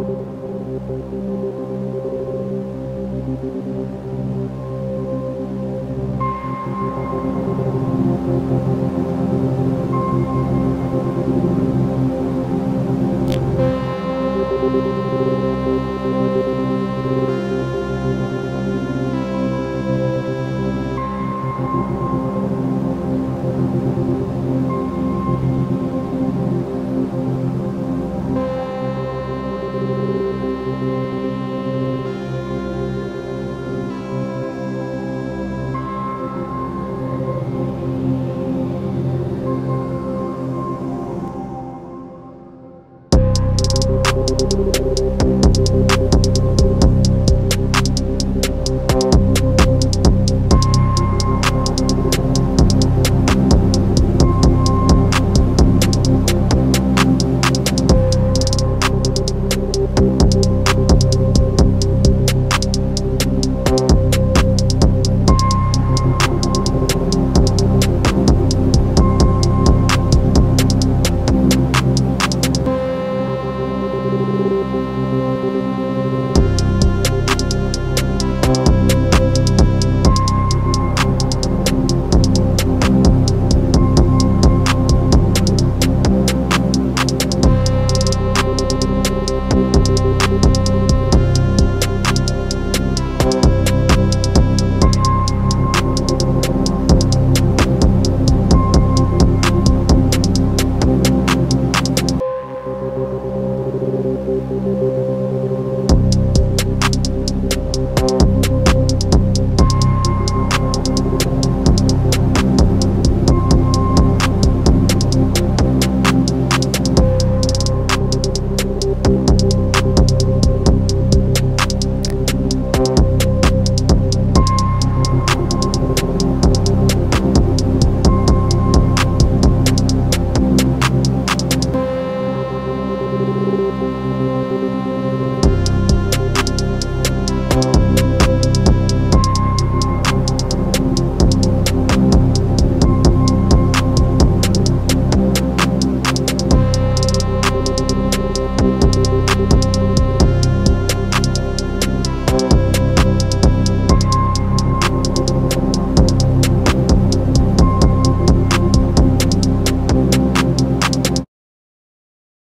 doctor